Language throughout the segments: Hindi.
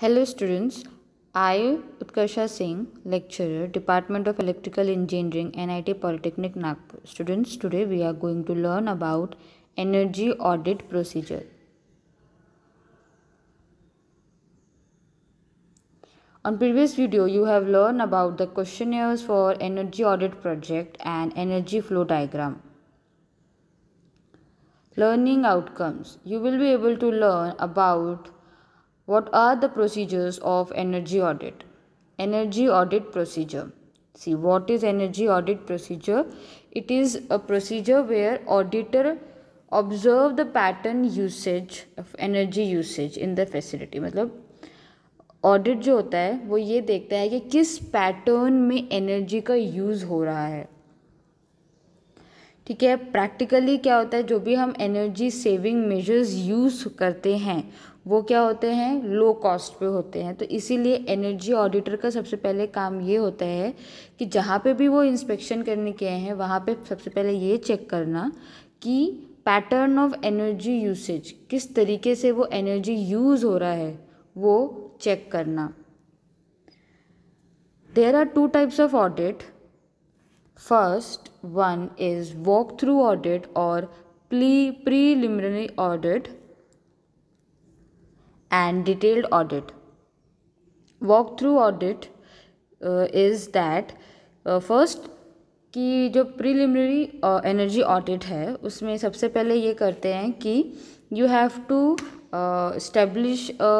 Hello students, I Utkarsha Singh, lecturer, Department of Electrical Engineering, NIT Polytechnic Nagpur. Students, today we are going to learn about energy audit procedure. On previous video you have learned about the questionnaires for energy audit project and energy flow diagram. Learning outcomes. You will be able to learn about what are the procedures of energy audit? Energy audit procedure. See what is energy audit procedure? It is a procedure where auditor observe the pattern usage of energy usage in the facility मतलब ऑडिट जो होता है वो ये देखता है कि किस पैटर्न में एनर्जी का यूज़ हो रहा है ठीक है प्रैक्टिकली क्या होता है जो भी हम एनर्जी सेविंग मेजर्स यूज़ करते हैं वो क्या होते हैं? लो कॉस्ट पे होते हैं। तो इसीलिए एनर्जी ऑडिटर का सबसे पहले काम ये होता है कि जहाँ पे भी वो इंस्पेक्शन करने के हैं, वहाँ पे सबसे पहले ये चेक करना कि पैटर्न ऑफ़ एनर्जी यूसेज किस तरीके से वो एनर्जी यूज़ हो रहा है, वो चेक करना। There are two types of audit first one is walk through audit और pre preliminary audit and detailed audit. Walk-through audit uh, is that uh, first कि जो प्रीलिमिनरी एनर्जी ऑडिट है उसमें सबसे पहले ये करते हैं कि you have to establish a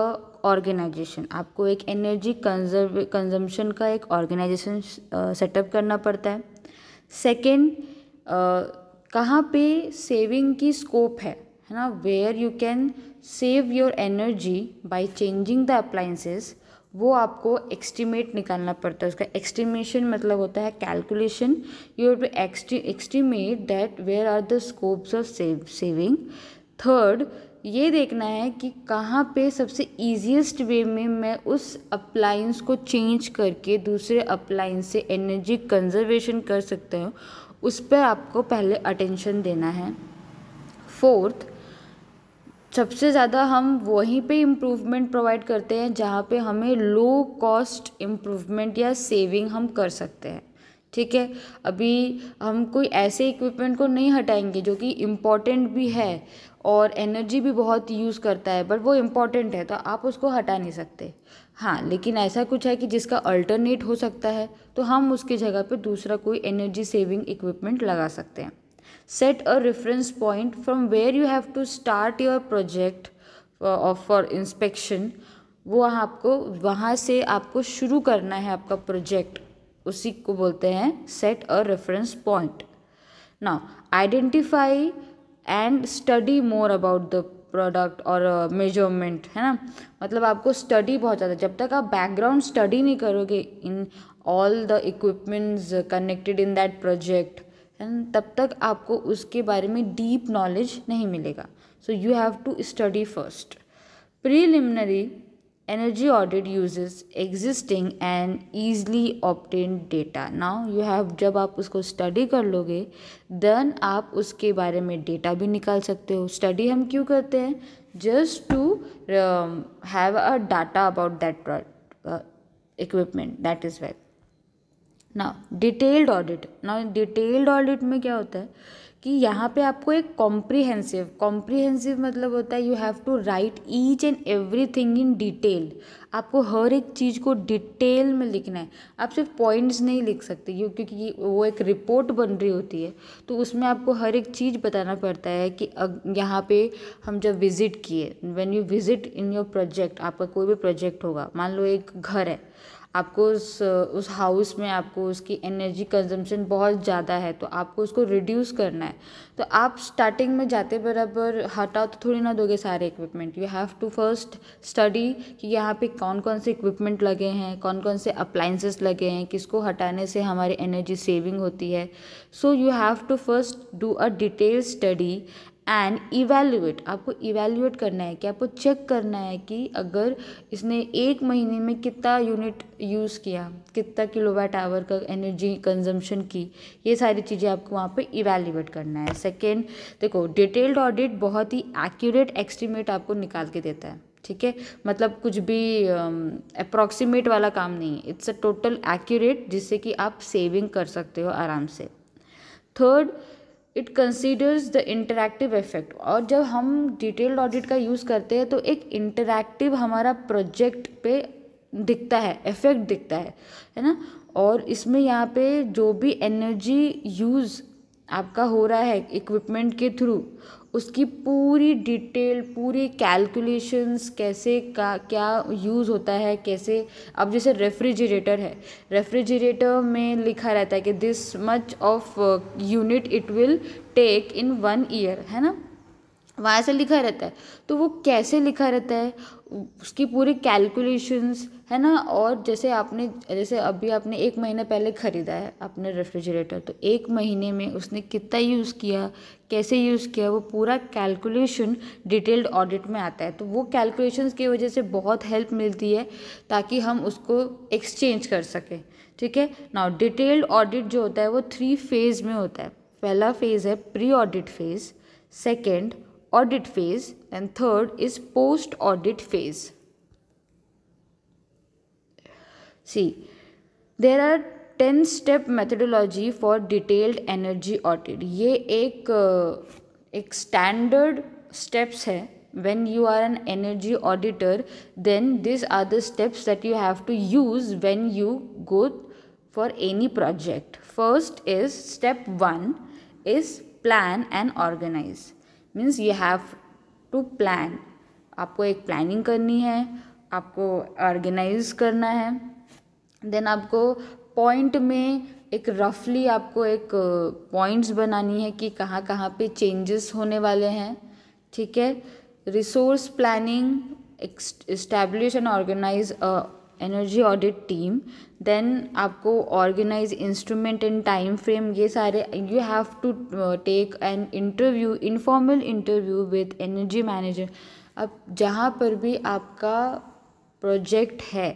organisation आपको एक एनर्जी कंजर्व कंजम्पशन का एक ऑर्गेनाइजेशन सेटअप करना पड़ता है. सेकेंड कहाँ पे सेविंग की स्कोप है? है ना where you can save your energy by changing the appliances वो आपको एक्सटीमेट निकालना पड़ता है। उसका एक्सटीमेशन मतलब होता है calculation you to estimate that where are the scopes of save saving third ये देखना है कि कहाँ पे सबसे ईजीएस्ट वे में मैं उस अप्लाइंस को चेंज करके दूसरे अप्लाइंस से एनर्जी कंजर्वेशन कर सकता हूँ। उस पर आपको पहले अटेंशन देना है। फोर्थ सबसे ज़्यादा हम वहीं पे इम्प्रूवमेंट प्रोवाइड करते हैं, जहाँ पे हमें लो कॉस्ट इम्प्रूवमेंट या सेविंग हम कर सकते हैं। ठीक है? अभी हम कोई ऐसे इक्विपमेंट को नहीं हटाएँगे जो कि इंपॉर्टेंट भी है और एनर्जी भी बहुत यूज़ करता है बट वो इंपॉर्टेंट है तो आप उसको हटा नहीं सकते। हाँ लेकिन ऐसा कुछ है कि जिसका अल्टरनेट हो सकता है तो हम उसकी जगह पे दूसरा कोई एनर्जी सेविंग इक्विपमेंट लगा सकते हैं। Set a reference point from where you have to start your project uh, for inspection. वो आपको वहाँ से आपको शुरू करना है आपका प्रोजेक्ट उसी को बोलते हैं set a reference point now identify and study more about the product और मेज़रमेंट है ना? मतलब आपको स्टडी बहुत ज़्यादा जब तक आप बैकग्राउंड स्टडी नहीं करोगे in all the equipments connected in that project तब तक आपको उसके बारे में डीप नॉलेज नहीं मिलेगा। So you have to study first preliminary energy audit uses existing and easily obtain data now you have जब आप उसको स्टडी कर लोगे देन आप उसके बारे में डेटा भी निकाल सकते हो। स्टडी हम क्यों करते हैं? Just to have a data about that equipment that is well ना डिटेल्ड ऑडिट ना डिटेल्ड ऑडिट में क्या होता है कि यहाँ पे आपको एक कॉम्प्रीहेंसिव कॉम्प्रीहेंसिव मतलब होता है you have to write each and every thing in detail आपको हर एक चीज़ को डिटेल में लिखना है। आप सिर्फ़ पॉइंट्स नहीं लिख सकते क्योंकि वो एक रिपोर्ट बन रही होती है। तो उसमें आपको हर एक चीज़ बताना पड़ता है कि यहाँ पे हम जब विज़िट किए when you visit in your project आपका कोई भी प्रोजेक्ट होगा, मान लो एक घर है आपको उस उस हाउस में आपको उसकी एनर्जी कंजम्पशन बहुत ज़्यादा है तो आपको उसको रिड्यूस करना है। तो आप स्टार्टिंग में जाते बराबर हटाओ तो थोड़ी ना दोगे सारे equipment you have to first study कि यहाँ पे कौन कौन से इक्विपमेंट लगे हैं कौन कौन से अप्लाइंसेस लगे हैं, किसको हटाने से हमारी एनर्जी सेविंग होती है। So you have to first do a detail study and evaluate आपको इवेल्युएट करना है कि आपको चेक करना है कि अगर इसने एक महीने में कितना यूनिट यूज़ किया कितना किलोवाट आवर का एनर्जी कंजम्पशन की ये सारी चीज़ें आपको वहाँ पे इवेल्युएट करना है। सेकेंड देखो डिटेल्ड ऑडिट बहुत ही एक्यूरेट एस्टिमेट आपको निकाल के देता है ठीक है? मतलब कुछ भी अप्रॉक्सीमेट um, वाला काम नहीं है। इट्स अ टोटल एक्यूरेट जिससे कि आप सेविंग कर सकते हो आराम से। Third it considers the interactive effect. और जब हम डिटेल्ड ऑडिट का यूज़ करते हैं तो एक इंटरैक्टिव हमारा प्रोजेक्ट पे दिखता है, इफ़ेक्ट दिखता है है ना? और इसमें यहाँ पे जो भी एनर्जी यूज़ आपका हो रहा है इक्विपमेंट के थ्रू उसकी पूरी डिटेल, पूरी कैलकुलेशंस कैसे का, क्या यूज़ होता है, कैसे, अब जैसे रेफ्रिजरेटर है। रेफ्रिजरेटर में लिखा रहता है कि this much of unit it will take in one year है ना? वहाँ से लिखा रहता है। तो वो कैसे लिखा रहता है? उसकी पूरी कैलकुलेशंस है ना? और जैसे आपने, जैसे अभी आपने एक महीने पहले ख़रीदा है, अपने रेफ्रिजरेटर तो एक महीने में उसने कितना यूज़ किया, कैसे यूज़ किया, वो पूरा कैलकुलेशन डिटेल्ड ऑडिट में आता है। तो वो कैलकुलेशंस की वजह से बहुत हेल्प मिलती है, ताकि हम उसको एक्सचेंज कर सकें, ठीक है? नाउ डिटेल्ड ऑडिट जो होता है, वो थ्री फ़ेज़ में होता है। पहला फ़ेज़ है pre audit phase second audit phase and third is post audit phase see there are 10 step methodology for detailed energy audit ये एक एक standard steps है when you are an energy auditor then these are the steps that you have to use when you go for any project first is step 1 is plan and organize Means you have to plan आपको एक प्लानिंग करनी है, आपको ऑर्गेनाइज करना है. देन आपको पॉइंट में एक रफली आपको एक पॉइंट्स बनानी है कि कहाँ कहाँ पे चेंजेस होने वाले हैं. ठीक है? Resource planning establish and organise energy audit team then आपको organise instrument and time frame ये सारे you have to take an interview informal interview with energy manager अब जहाँ पर भी आपका प्रोजेक्ट है,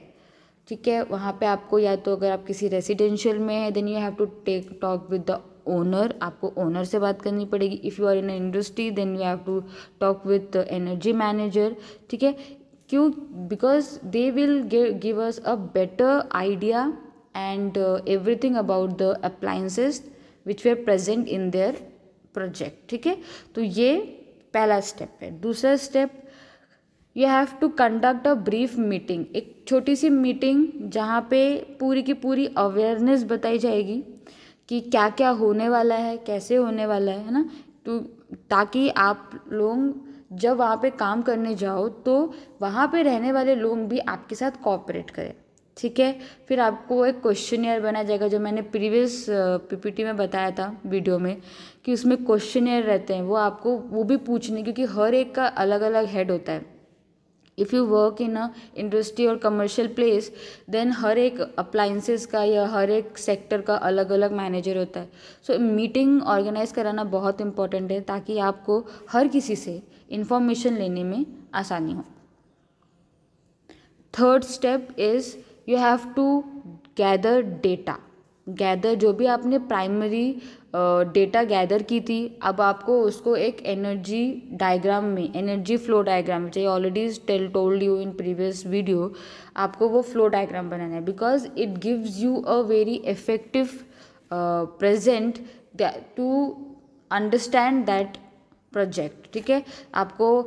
ठीक है, वहाँ पे आपको या तो अगर आप किसी रेसिडेंशियल में है then you have to take talk with the owner आपको ओनर से बात करनी पड़ेगी. If you are in industry then you have to talk with energy manager ठीक है? क्यों? Because they will give us a better idea and everything about the appliances which were present in their project ठीक है? तो ये पहला स्टेप है। दूसरा step you have to conduct a brief meeting एक छोटी सी मीटिंग जहाँ पे पूरी की पूरी अवेयरनेस बताई जाएगी कि क्या क्या होने वाला है, कैसे होने वाला है ना? तो ताकि आप लोग जब वहाँ पे काम करने जाओ तो वहाँ पे रहने वाले लोग भी आपके साथ कॉपरेट करें, ठीक है? फिर आपको एक क्वेश्चन बनाया जाएगा, जो मैंने प्रीवियस पीपीटी में बताया था वीडियो में, कि उसमें क्वेश्चन रहते हैं, वो आपको, वो भी पूछने, क्योंकि हर एक का अलग अलग हेड होता है। If you work in a industry और कमर्शियल प्लेस देन हर एक अप्लाइंसेस का या हर एक सेक्टर का अलग अलग मैनेजर होता है। सो मीटिंग ऑर्गेनाइज कराना बहुत इंपॉर्टेंट है ताकि आपको हर किसी से इंफॉर्मेशन लेने में आसानी हो। Third step is you have to gather data gather जो भी आपने प्राइमरी डेटा गैदर की थी, अब आपको उसको एक एनर्जी डायग्राम में एनर्जी फ्लो डायग्राम में चाहिए already tell told you in previous video आपको वो फ्लो डायग्राम बनाना है because it gives you a very effective present to understand that project ठीक है? आपको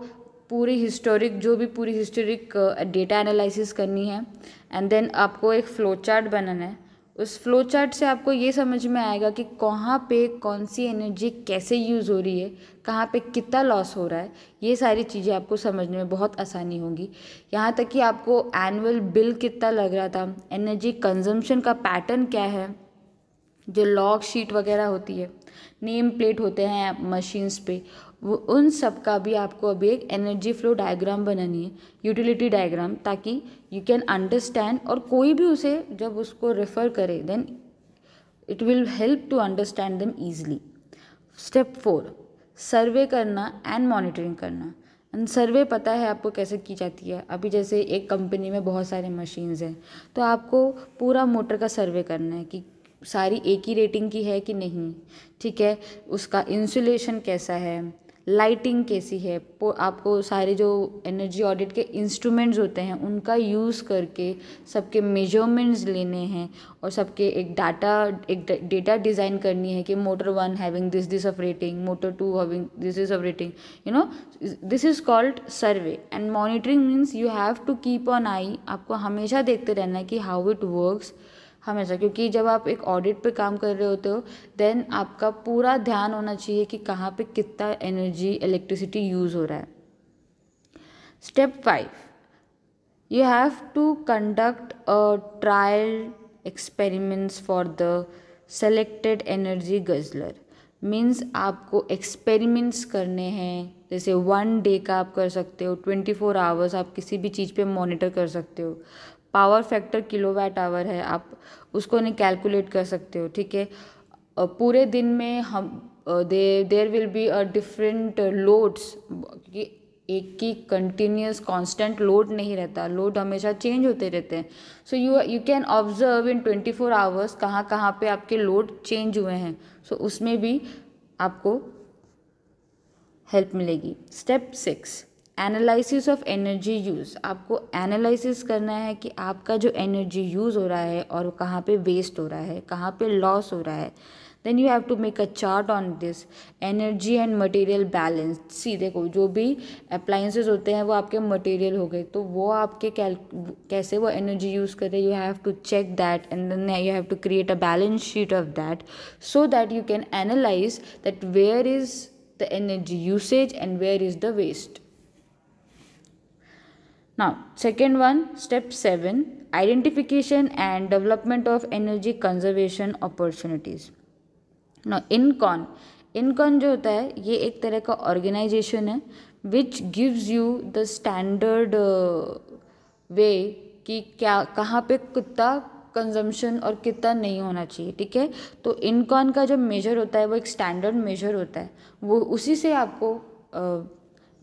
पूरी हिस्टोरिक जो भी पूरी हिस्टोरिक डेटा एनालिसिस करनी है एंड देन आपको एक फ्लो चार्ट बनाना है उस फ्लो चार्ट से आपको ये समझ में आएगा कि कहाँ पे कौन सी एनर्जी कैसे यूज़ हो रही है, कहाँ पे कितना लॉस हो रहा है, ये सारी चीज़ें आपको समझने में बहुत आसानी होगी। यहाँ तक कि आपको एनुअल बिल कितना लग रहा था एनर्जी कंजम्पशन का पैटर्न क्या है जो लॉग शीट वगैरह होती है नेम प्लेट होते हैं मशीन्स पे, वो उन सब का भी आपको अभी एक एनर्जी फ्लो डायग्राम बनानी है यूटिलिटी डायग्राम ताकि यू कैन अंडरस्टैंड और कोई भी उसे जब उसको रेफ़र करे then it will help to understand them easily step four survey करना एंड मॉनिटरिंग करना। एंड सर्वे पता है आपको कैसे की जाती है। अभी जैसे एक कंपनी में बहुत सारे मशीन्स हैं तो आपको पूरा मोटर का सर्वे करना है कि सारी एक ही रेटिंग की है कि नहीं? ठीक है? उसका इंसुलेशन कैसा है? लाइटिंग कैसी है? आपको सारे जो एनर्जी ऑडिट के इंस्ट्रूमेंट्स होते हैं, उनका यूज़ करके सबके मेजरमेंट्स लेने हैं और सबके एक डाटा एक डेटा डिज़ाइन करनी है कि motor one having this this of rating motor two having this this of rating you know this is called survey and monitoring means you have to keep on eye आपको हमेशा देखते रहना है कि हाउ इट वर्क्स हमेशा, क्योंकि जब आप एक ऑडिट पे काम कर रहे होते हो देन आपका पूरा ध्यान होना चाहिए कि कहाँ पे कितना एनर्जी इलेक्ट्रिसिटी यूज़ हो रहा है। Step five you have to conduct a trial experiments for the selected energy guzzler means आपको एक्सपेरिमेंट्स करने हैं, जैसे वन डे का आप कर सकते हो ट्वेंटी फोर आवर्स आप किसी भी चीज़ पे मॉनिटर कर सकते हो। पावर फैक्टर किलोवाट आवर है आप उसको नहीं कैलकुलेट कर सकते हो ठीक है? पूरे दिन में हम they there will be a different loads क्योंकि एक की कंटिन्यूस कांस्टेंट लोड नहीं रहता लोड हमेशा चेंज होते रहते हैं। So you you can observe in twenty four hours कहाँ कहाँ पे आपके लोड चेंज हुए हैं। सो so, उसमें भी आपको हेल्प मिलेगी। Step six analysis of energy use. आपको एनालिसिस करना है कि आपका जो एनर्जी यूज़ हो रहा है और कहाँ पे वेस्ट हो रहा है, कहाँ पे लॉस हो रहा है then you have to make a chart on this energy and material balance see देखो जो भी अप्लाइंसेज होते हैं, वो आपके मटेरियल हो गए तो वो आपके कैल कैसे वो एनर्जी यूज़ कर रहे you have to check that and then you have to create a balance sheet of that so that you can analyse that where is the energy usage and where is the waste Now, second one, step 7 identification and development of energy conservation opportunities. Now, INCON इनकॉन जो होता है ये एक तरह का ऑर्गेनाइजेशन है which gives you the standard वे कि क्या कहाँ पे कितना कंजम्पशन और कितना नहीं होना चाहिए ठीक है तो इनकॉन का जो मेजर होता है वो एक स्टैंडर्ड मेजर होता है वो उसी से आपको uh,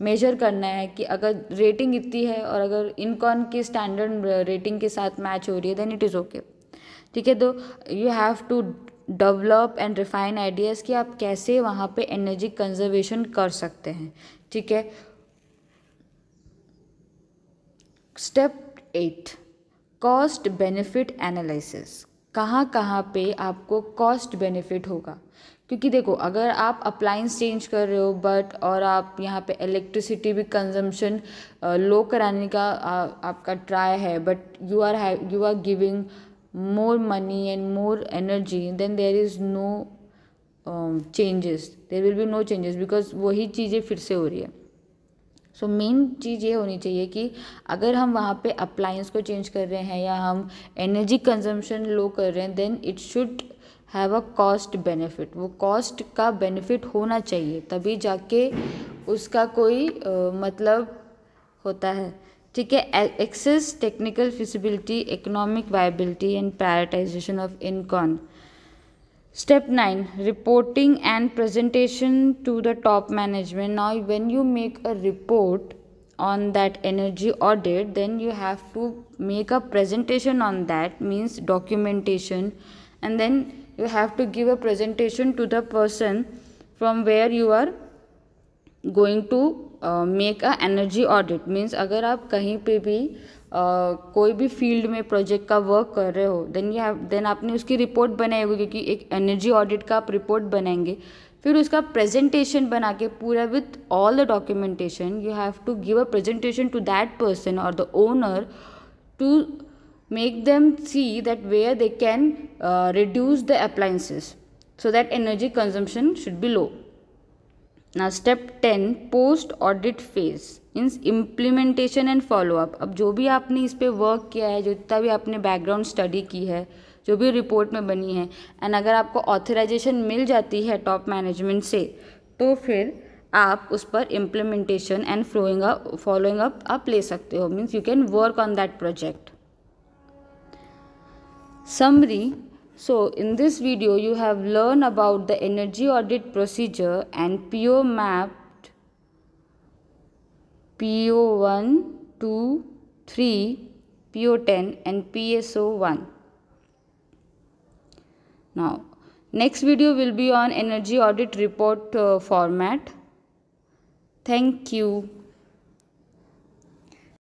मेजर करना है कि अगर रेटिंग इतनी है और अगर इनकॉन के स्टैंडर्ड रेटिंग के साथ मैच हो रही है देन इट इज़ ओके ठीक है तो you have to develop and refine ideas कि आप कैसे वहाँ पे एनर्जी कंजर्वेशन कर सकते हैं। ठीक है? Step eight cost benefit analysis कहाँ कहाँ पे आपको कॉस्ट बेनिफिट होगा? क्योंकि देखो अगर आप अप्लाइंस चेंज कर रहे हो बट और आप यहाँ पे इलेक्ट्रिसिटी भी कंजम्पशन लो कराने का आ, आपका ट्राई है but you are you are giving more money and more energy then there is no changes there will be no changes because वही चीज़ें फिर से हो रही है. सो मेन चीज़ ये होनी चाहिए कि अगर हम वहाँ पे अप्लाइंस को चेंज कर रहे हैं या हम एनर्जी कंजम्पशन लो कर रहे हैं then it should have a cost benefit वो कॉस्ट का बेनिफिट होना चाहिए तभी जाके उसका कोई आ, मतलब होता है। ठीक है access technical feasibility economic viability and prioritisation of INCON step nine reporting and presentation to the top management now when you make a report on that energy audit then you have to make a presentation on that means documentation and then you have to give a presentation to the person from where you are going to make a energy audit means अगर आप कहीं पे भी uh, कोई भी फ़ील्ड में प्रोजेक्ट का वर्क कर रहे हो देन यू हैव देन आपने उसकी रिपोर्ट बनाई होगी क्योंकि एक एनर्जी ऑडिट का आप रिपोर्ट बनाएँगे। फिर उसका प्रेजेंटेशन बना के पूरा with all the documentation you have to give a presentation to that person और the owner to make them see that where they can uh, reduce the appliances so that energy consumption should be low. Now step 10 post audit phase means implementation and follow up अब जो भी आपने इस पर वर्क किया है जितना भी आपने बैकग्राउंड स्टडी की है जो भी रिपोर्ट में बनी है एंड अगर आपको ऑथराइजेशन मिल जाती है टॉप मैनेजमेंट से तो फिर आप उस पर implementation and flowing up following up आप ले सकते हो means you can work on that project Summary So in this video you have learned about the energy audit procedure and PO mapped PO1, 2, 3, PO10 and PSO1. Now next video will be on energy audit report uh, format. Thank you.